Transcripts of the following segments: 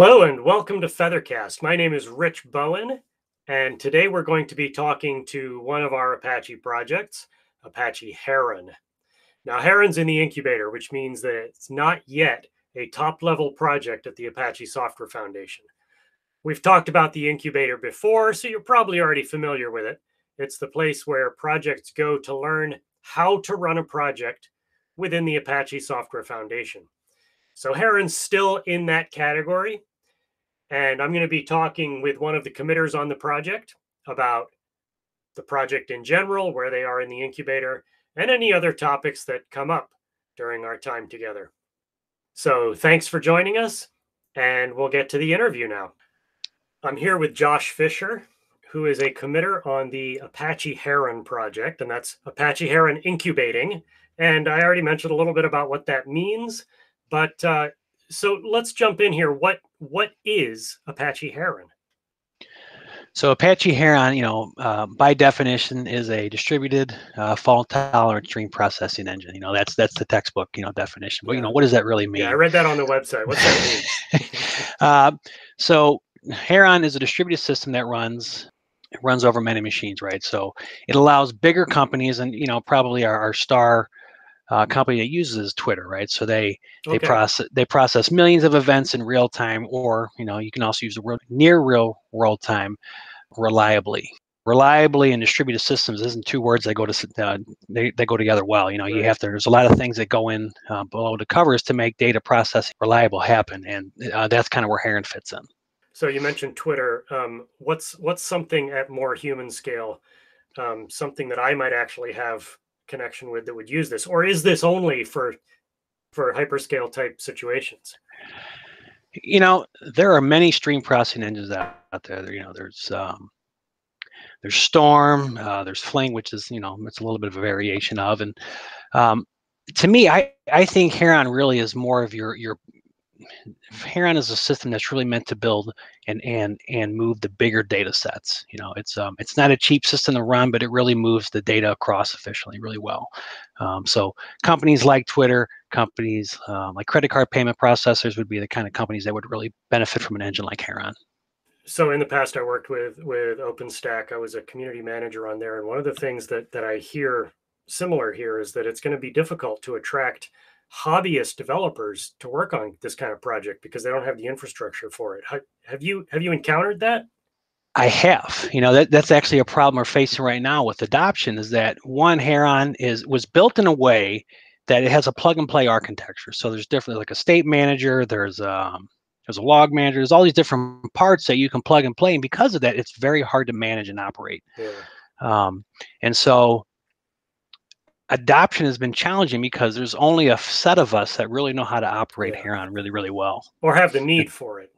Hello and welcome to Feathercast. My name is Rich Bowen, and today we're going to be talking to one of our Apache projects, Apache Heron. Now, Heron's in the incubator, which means that it's not yet a top level project at the Apache Software Foundation. We've talked about the incubator before, so you're probably already familiar with it. It's the place where projects go to learn how to run a project within the Apache Software Foundation. So Heron's still in that category. And I'm going to be talking with one of the committers on the project about the project in general, where they are in the incubator, and any other topics that come up during our time together. So thanks for joining us, and we'll get to the interview now. I'm here with Josh Fischer, who is a committer on the Apache Heron project, and that's Apache Heron Incubating. And I already mentioned a little bit about what that means. But uh, so let's jump in here. What what is Apache Heron? So Apache Heron, you know, uh, by definition, is a distributed uh, fault-tolerant stream processing engine. You know, that's that's the textbook, you know, definition. But you know, what does that really mean? Yeah, I read that on the website. What's that mean? uh, so Heron is a distributed system that runs runs over many machines, right? So it allows bigger companies, and you know, probably our, our star uh, company that uses Twitter, right? So they they process they process millions of events in real time, or you know you can also use real, near real world time reliably. Reliably and distributed systems isn't two words that go to uh, they, they go together well. You know, right. you have to. There's a lot of things that go in uh, below the covers to make data processing reliable happen, and uh, that's kind of where Heron fits in. So you mentioned Twitter. Um, what's what's something at more human scale? Um, something that I might actually have connection with that would use this, or is this only for for hyperscale type situations? You know, there are many stream processing engines out, out there. You know, there's um, there's Storm, uh, there's Flink, which is you know it's a little bit of a variation of, and um, to me, I I think Heron really is more of your your Heron is a system that's really meant to build and and and move the bigger data sets. You know, it's um it's not a cheap system to run, but it really moves the data across efficiently, really well. Um, so companies like Twitter, companies um, like credit card payment processors would be the kind of companies that would really benefit from an engine like Heron. So in the past, I worked with with OpenStack. I was a community manager on there, and one of the things that that I hear similar here is that it's going to be difficult to attract hobbyist developers to work on this kind of project because they don't have the infrastructure for it. Have you have you encountered that? I have. You know, that, that's actually a problem we're facing right now with adoption is that one Heron is was built in a way that it has a plug and play architecture. So there's different like a state manager, there's um there's a log manager, there's all these different parts that you can plug and play. And because of that, it's very hard to manage and operate. Yeah. Um, and so adoption has been challenging because there's only a set of us that really know how to operate yeah. Heron really, really well. Or have the need for it.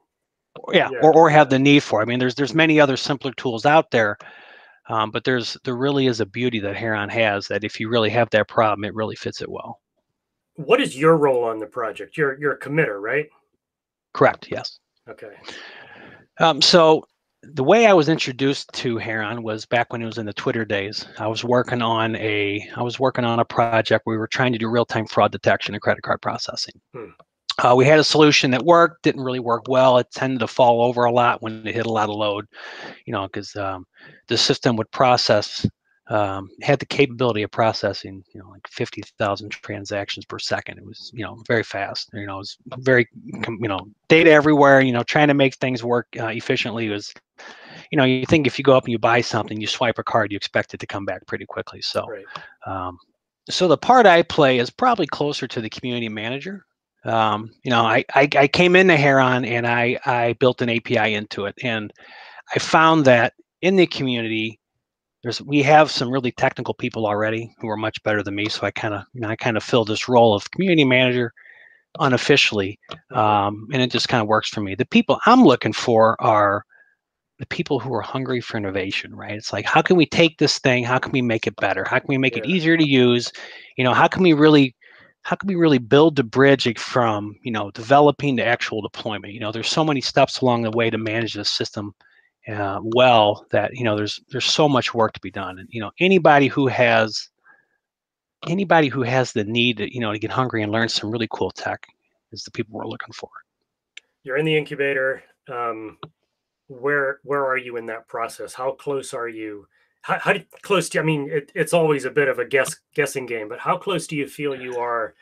Yeah, yeah, Or, or have the need for it. I mean, there's there's many other simpler tools out there, um, but there's there really is a beauty that Heron has that if you really have that problem, it really fits it well. What is your role on the project? You're you're a committer, right? Correct. Yes. Okay. Um, so the way I was introduced to Heron was back when it was in the Twitter days. I was working on a I was working on a project where we were trying to do real time fraud detection and credit card processing. Hmm. Uh, we had a solution that worked, didn't really work well. It tended to fall over a lot when it hit a lot of load, you know, because um, the system would process um, had the capability of processing, you know, like 50,000 transactions per second. It was, you know, very fast. You know, it was very, you know, data everywhere. You know, trying to make things work uh, efficiently was, you know, you think if you go up and you buy something, you swipe a card, you expect it to come back pretty quickly. So, right. um, so the part I play is probably closer to the community manager. Um, you know, I, I I came into Heron and I I built an API into it, and I found that in the community there's we have some really technical people already who are much better than me so i kind of you know, i kind of fill this role of community manager unofficially um, and it just kind of works for me the people i'm looking for are the people who are hungry for innovation right? It's like how can we take this thing? How can we make it better? How can we make yeah. it easier to use? You know how can we really how can we really build the bridge from you know developing to actual deployment? You know there's so many steps along the way to manage this system uh, well that you know there's there's so much work to be done. And you know anybody who has anybody who has the need to you know to get hungry and learn some really cool tech is the people we're looking for. You're in the incubator. Um, where where are you in that process? How close are you? How, how close do you, I mean? It, it's always a bit of a guess guessing game, but how close do you feel you are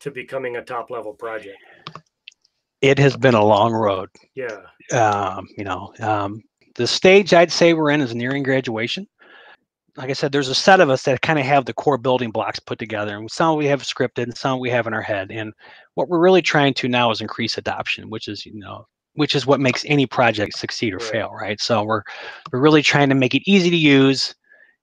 to becoming a top level project? It has been a long road. Yeah. Um, you know, um, the stage I'd say we're in is nearing graduation. Like I said, there's a set of us that kind of have the core building blocks put together, and some we have scripted, and some we have in our head. And what we're really trying to now is increase adoption, which is you know which is what makes any project succeed or fail, right? So we're we're really trying to make it easy to use,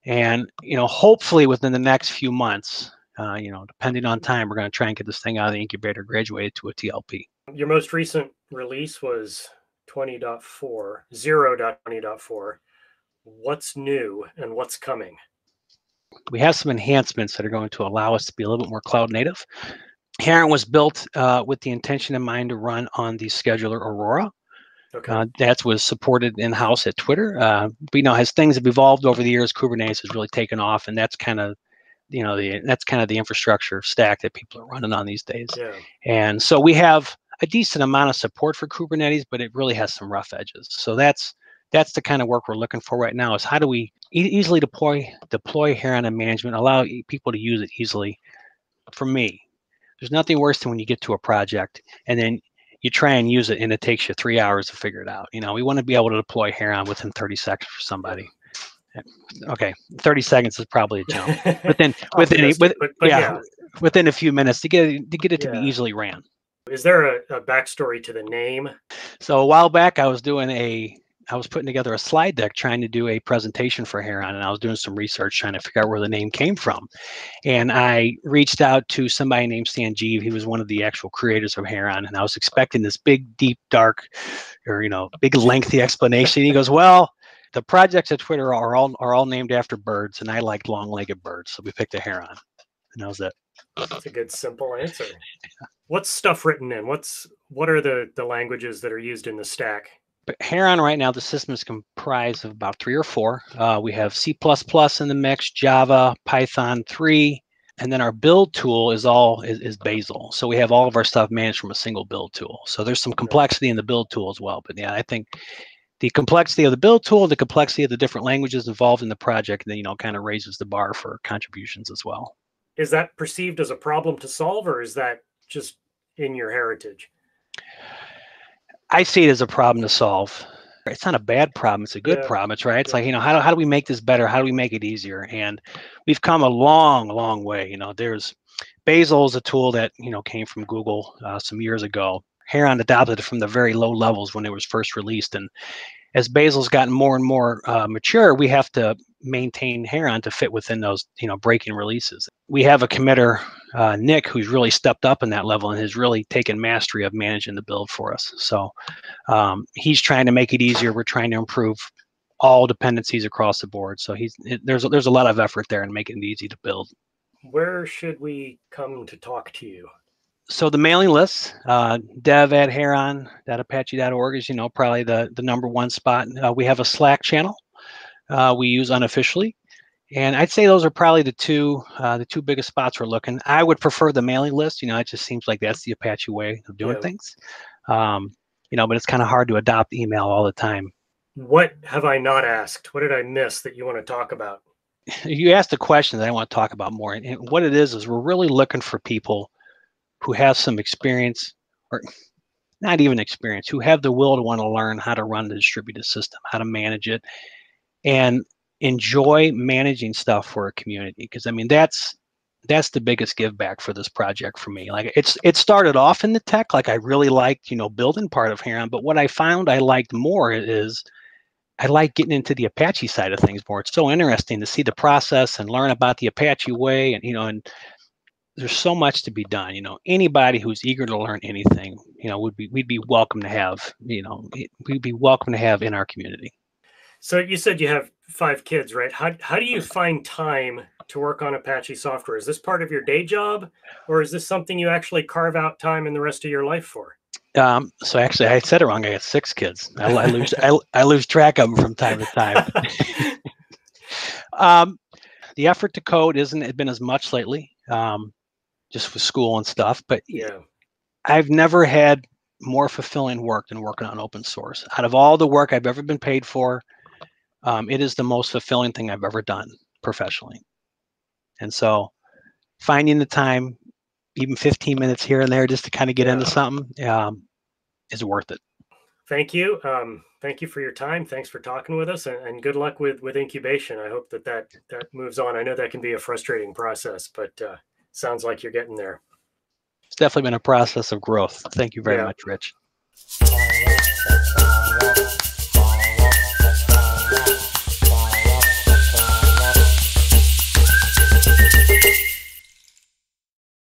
and you know, hopefully within the next few months, uh, you know, depending on time, we're going to try and get this thing out of the incubator, graduated to a TLP. Your most recent release was 20.4, 0.20.4. What's new and what's coming? We have some enhancements that are going to allow us to be a little bit more cloud native. Heron was built uh, with the intention in mind to run on the scheduler Aurora. Okay. Uh, that was supported in house at Twitter. Uh, but you know, as things have evolved over the years, Kubernetes has really taken off, and that's kind of, you know, the that's kind of the infrastructure stack that people are running on these days. yeah. And so we have a decent amount of support for Kubernetes, but it really has some rough edges. So that's that's the kind of work we're looking for right now. Is how do we e- easily deploy deploy Heron and management, allow e- people to use it easily. For me, there's nothing worse than when you get to a project and then you try and use it and it takes you three hours to figure it out. You know, we want to be able to deploy Heron within 30 seconds for somebody. Okay, 30 seconds is probably a jump. But then within a, with, but, but yeah. yeah. within a few minutes to get it, to get it to Yeah. be easily ran. Is there a, a backstory to the name? So a while back, I was doing a, I was putting together a slide deck trying to do a presentation for Heron, and I was doing some research trying to figure out where the name came from. And I reached out to somebody named Sanjeev. He was one of the actual creators of Heron, and I was expecting this big, deep, dark, or you know, big, lengthy explanation. He goes, "Well, the projects at Twitter are all are all named after birds, and I like long-legged birds, so we picked a heron." And that was it. That's a good simple answer. What's stuff written in? What's what are the the languages that are used in the stack? But Heron right now, the system is comprised of about three or four. Uh, we have C++ in the mix, Java, Python 3, and then our build tool is all is, is Bazel. So we have all of our stuff managed from a single build tool. So there's some complexity in the build tool as well. But yeah, I think the complexity of the build tool, the complexity of the different languages involved in the project, then you know, kind of raises the bar for contributions as well. Is that perceived as a problem to solve, or is that just in your heritage? I see it as a problem to solve. It's not a bad problem. It's a good Yeah. problem. It's right. It's Yeah. like, you know, how do, how do we make this better? How do we make it easier? And we've come a long, long way. You know, there's Bazel is a tool that, you know, came from Google uh, some years ago. Heron adopted it from the very low levels when it was first released. And as Bazel's gotten more and more uh, mature, we have to maintain Heron to fit within those, you know, breaking releases. We have a committer, uh, Nick, who's really stepped up in that level and has really taken mastery of managing the build for us. So um, he's trying to make it easier. We're trying to improve all dependencies across the board. So he's it, there's there's a lot of effort there in making it easy to build. Where should we come to talk to you? So the mailing list, uh, dev at heron.apache.org is you know probably the the number one spot. Uh, we have a Slack channel uh, we use unofficially, and I'd say those are probably the two uh, the two biggest spots we're looking. I would prefer the mailing list. You know, it just seems like that's the Apache way of doing Yeah. things. Um, you know, but it's kind of hard to adopt email all the time. What have I not asked? What did I miss that you want to talk about? you asked a question that I want to talk about more. And, and what it is is we're really looking for people who have some experience, or not even experience, who have the will to want to learn how to run the distributed system, how to manage it, and enjoy managing stuff for a community. Because I mean, that's that's the biggest give back for this project for me. Like it's it started off in the tech, like I really liked, you know, building part of Heron, but what I found I liked more is I like getting into the Apache side of things more. It's so interesting to see the process and learn about the Apache way, and you know, and there's so much to be done. You know, anybody who's eager to learn anything, you know, would be we'd be welcome to have. You know, we'd be welcome to have in our community. So you said you have five kids, right? How how do you find time to work on Apache software? Is this part of your day job, or is this something you actually carve out time in the rest of your life for? Um, so actually, I said it wrong. I got six kids. I, I lose I, I lose track of them from time to time. um, the effort to code isn't been as much lately, um, just with school and stuff. But yeah, I've never had more fulfilling work than working on open source. Out of all the work I've ever been paid for, um, it is the most fulfilling thing I've ever done professionally. And so finding the time, even 15 minutes here and there, just to kind of get yeah. into something um, is worth it. Thank you. Um, thank you for your time. Thanks for talking with us and, and, good luck with, with incubation. I hope that, that that moves on. I know that can be a frustrating process, but uh, sounds like you're getting there. It's definitely been a process of growth. Thank you very yeah. much, Rich.